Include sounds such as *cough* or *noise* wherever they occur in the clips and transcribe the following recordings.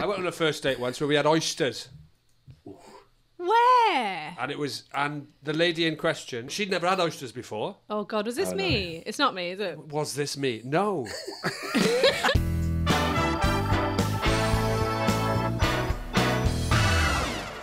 I went on a first date once where we had oysters, Where? and it was and the lady in question, she'd never had oysters before. Oh God, was this me? It's not me, is it? Was this me? No. *laughs*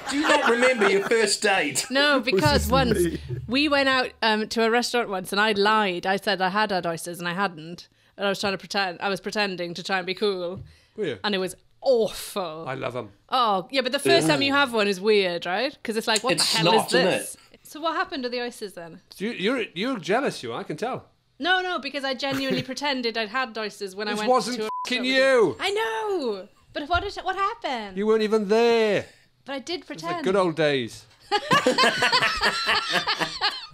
Do you not remember your first date? No, *laughs* because once me? we went out um, to a restaurant once, and I lied. I said I had had oysters, and I hadn't. And I was trying to pretend. I was pretending to try and be cool, Were you? and it was awful. I love them. Oh, yeah, but the first time you have one is weird, right? Because it's like, what It's the hell not, is isn't this? So what happened to the oysters then? You, you're you're jealous, you. are, I can tell. No, no, because I genuinely *laughs* pretended I'd had oysters when I This went wasn't to a fucking restaurant with you. I know, but what did, what happened? You weren't even there. but I did It's the pretend. good old days. *laughs*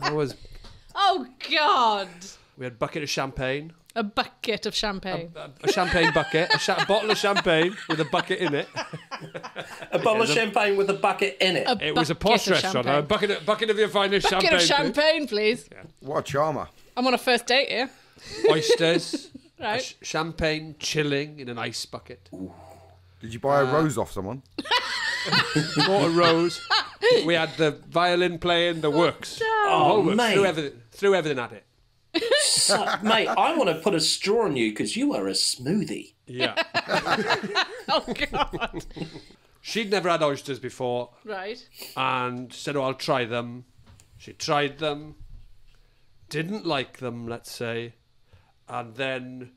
I was. oh God! We had a bucket of champagne, A bucket of champagne. a, a champagne bucket, a, cha- a bottle of champagne with a bucket in it. A bottle of champagne with a bucket in it. It was a posh restaurant. A bucket, of, bucket of your finest champagne. bucket champagne. of champagne, please. What a charmer. I'm on a first date here. *laughs* Oysters, *laughs* Right. sh- champagne chilling in an ice bucket. Did you buy Uh, a rose off someone? *laughs* Bought a rose. We had the violin playing, the works. The whole oh, works. mate. Threw everything, threw everything at it. So- mate, I want to put a straw on you because you are a smoothie. Yeah. *laughs* Oh God! She'd never had oysters before right. and said, Oh, I'll try them. She tried them, didn't like them, let's say, and then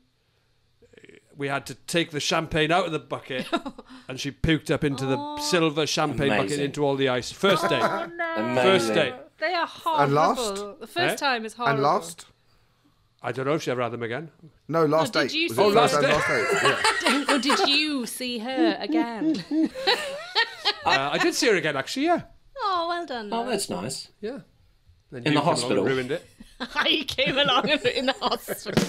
we had to take the champagne out of the bucket *laughs* and she puked up into the silver champagne bucket into all the ice. First date. Amazing. First day. They are horrible. And last? The first Eh? time is horrible. And last? I don't know if she ever had them again. No, last did date. you Was see it first last date? *laughs* *laughs* Yeah. or did you see her again? *laughs* Uh, I did see her again, actually, yeah. Oh, well done. Oh, that's nice. Yeah. Then In you the came along and hospital? Ruined it. I came along in the hospital.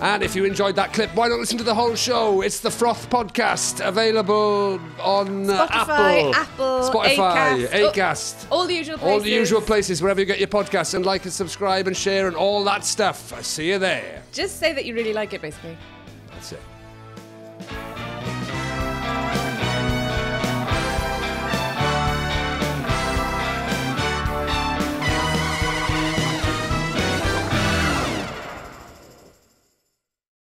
And if you enjoyed that clip, why not listen to the whole show? It's the Froth Podcast, available on Spotify, Apple, Apple, Spotify, Acast. Oh, Acast, All the usual places. all the usual places wherever you get your podcasts, and like and subscribe and share and all that stuff. I see you there. Just say that you really like it, basically. That's it.